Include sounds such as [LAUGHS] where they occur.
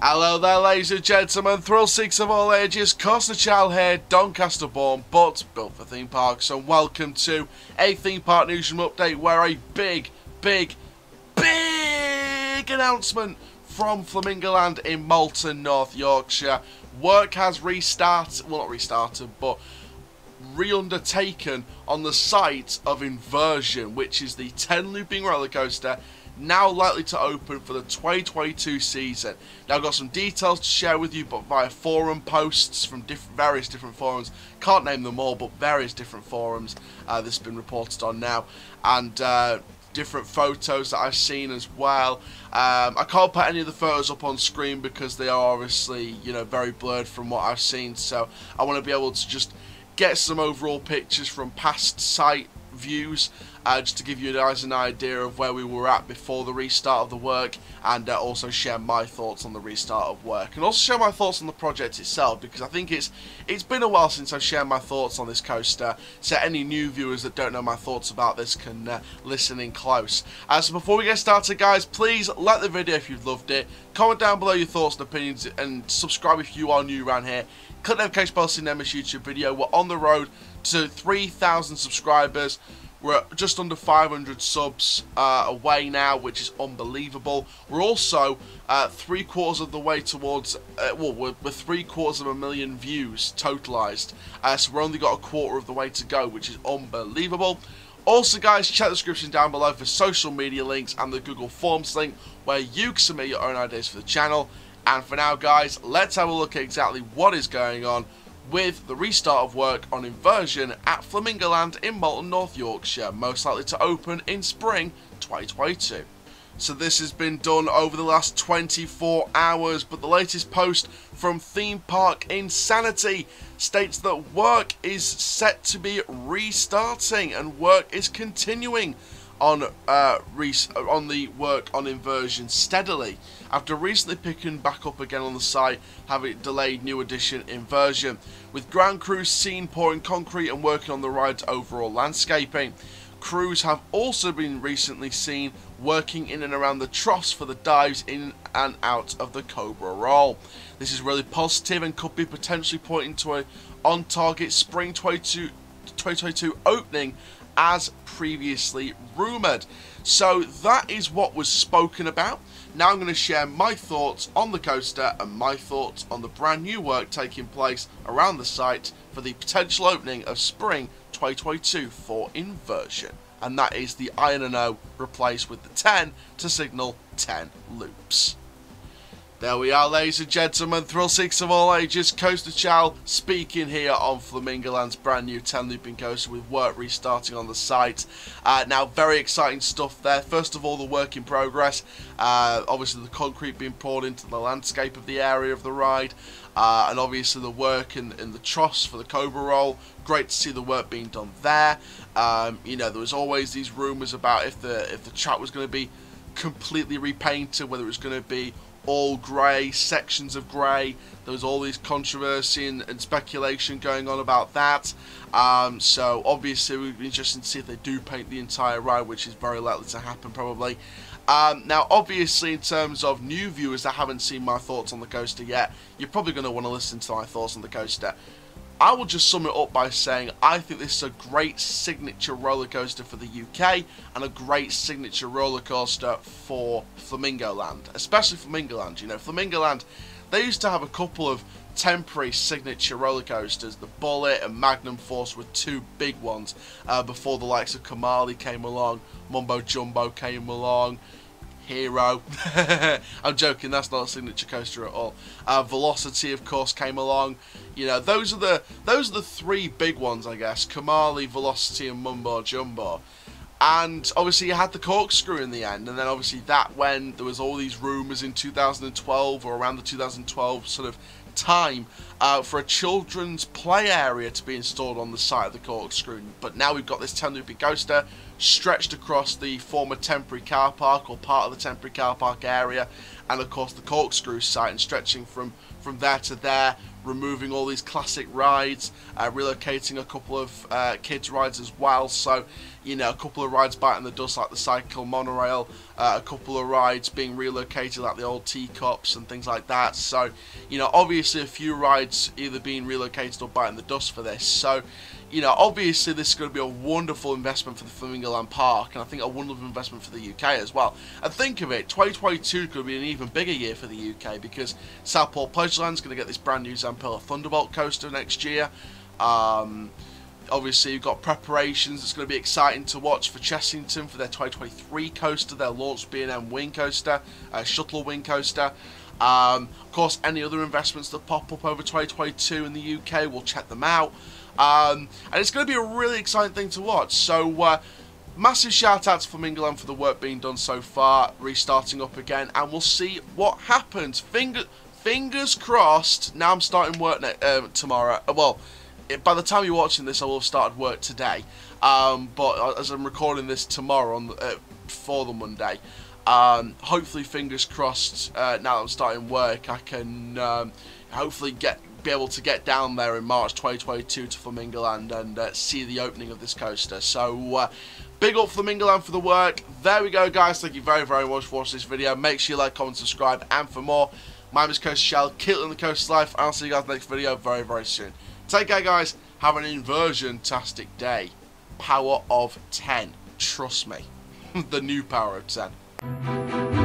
Hello there ladies and gentlemen, thrill seekers of all ages, Coaster Chall here, Doncaster born, but built for theme parks, and welcome to a theme park newsroom update where a big, big, big announcement from Flamingoland in Malton, North Yorkshire. Work has restarted, well not restarted, but re-undertaken on the site of Inversion, which is the 10 looping roller coaster now likely to open for the 2022 season. Now I've got some details to share with you, but via forum posts from different, various different forums. Can't name them all, but various different forums uh, has been reported on now. And uh, different photos that I've seen as well. Um, I can't put any of the photos up on screen because they are obviously, you know, very blurred from what I've seen. So I want to be able to just get some overall pictures from past site views uh, just to give you guys an idea of where we were at before the restart of the work and uh, also share my thoughts on the restart of work and also share my thoughts on the project itself because I think it's it's been a while since I've shared my thoughts on this coaster so any new viewers that don't know my thoughts about this can uh, listen in close. Uh, so before we get started guys please like the video if you've loved it, comment down below your thoughts and opinions and subscribe if you are new around here. Click the notification bell to see the next YouTube video. We're on the road to 3,000 subscribers. We're just under 500 subs uh, away now, which is unbelievable. We're also uh, three quarters of the way towards, uh, well, we're, we're, three quarters of a million views totalized. Uh, so we've only got a quarter of the way to go, which is unbelievable. Also, guys, check the description down below for social media links and the Google Forms link where you can submit your own ideas for the channel. And for now, guys, let's have a look at exactly what is going on with the restart of work on Inversion at Flamingoland in Malton, North Yorkshire, most likely to open in spring 2022. So this has been done over the last 24 hours, but the latest post from Theme Park Insanity states that work is set to be restarting and work is continuing on uh, on the work on inversion steadily after recently picking back up again on the site having delayed new edition inversion with ground crews seen pouring concrete and working on the ride's overall landscaping crews have also been recently seen working in and around the troughs for the dives in and out of the Cobra roll. This is really positive and could be potentially pointing to a on target spring 22 2022 opening as previously rumoured. So that is what was spoken about. Now I'm going to share my thoughts on the coaster and my thoughts on the brand new work taking place around the site for the potential opening of spring 2022 for Inversion. And that is the Iron and O replaced with the 10 to signal 10 loops. There we are, ladies and gentlemen, thrill seekers of all ages, Coaster Chall speaking here on Flamingoland's brand new 10 looping coaster with work restarting on the site. Uh, now, very exciting stuff there. First of all, the work in progress. Uh, obviously, the concrete being poured into the landscape of the area of the ride. Uh, and obviously the work in, in the truss for the Cobra roll. Great to see the work being done there. Um, you know, there was always these rumours about if the if the track was going to be completely repainted, whether it was going to be all grey, sections of grey. There was all these controversy and, and speculation going on about that. Um, so obviously we'd be interested to see if they do paint the entire ride, which is very likely to happen probably. Um, now, obviously, in terms of new viewers that haven't seen my thoughts on the coaster yet, you're probably going to want to listen to my thoughts on the coaster. I will just sum it up by saying I think this is a great signature roller coaster for the UK and a great signature roller coaster for Flamingoland, especially Flamingoland. You know, Flamingoland, they used to have a couple of temporary signature roller coasters. The Bullet and Magnum Force were two big ones uh, before the likes of Kumali came along, Mumbo Jumbo came along, Hero. [LAUGHS] I'm joking, that's not a signature coaster at all. Uh, Velocity, of course, came along. You know, those are the those are the three big ones, I guess. Kumali, Velocity, and Mumbo Jumbo. And obviously you had the corkscrew in the end, and then obviously that when there was all these rumours in 2012 or around the 2012 sort of time uh, for a children's play area to be installed on the site of the corkscrew. But now we've got this 10 looping coaster stretched across the former temporary car park or part of the temporary car park area and of course the corkscrew site and stretching from from there to there removing all these classic rides uh, relocating a couple of uh, kids rides as well so you know, a couple of rides biting the dust like the cycle monorail, uh, a couple of rides being relocated like the old teacups and things like that. So, you know, obviously a few rides either being relocated or biting the dust for this. So, you know, obviously this is going to be a wonderful investment for the Flamingoland Park, and I think a wonderful investment for the UK as well. And think of it, 2022 could be an even bigger year for the UK because Southport Pleasureland is going to get this brand new Zamperla Thunderbolt coaster next year. Um, obviously, you've got preparations. It's going to be exciting to watch for Chessington for their 2023 coaster, their launch B&M wing coaster, uh, shuttle wing coaster. Um, of course, any other investments that pop up over 2022 in the UK, we'll check them out. Um, and it's going to be a really exciting thing to watch. So, uh, massive shout out to Flamingoland for the work being done so far, restarting up again, and we'll see what happens. Finger, fingers crossed. Now I'm starting work uh, tomorrow. Uh, well, by the time you're watching this, I will have started work today. Um, but uh, as I'm recording this tomorrow on uh, for the Monday, um, hopefully, fingers crossed. Uh, now I'm starting work, I can um, hopefully get be able to get down there in March 2022 to Flamingoland and uh, see the opening of this coaster. So, uh, big up Flamingoland for the work. There we go, guys. Thank you very, very much for watching this video. Make sure you like, comment, subscribe, and for more, my name is Coaster Chall, Killing the coast Life. I'll see you guys next video very, very soon. Take care, guys. Have an inversion-tastic day. Power of 10. Trust me. [LAUGHS] the new power of 10.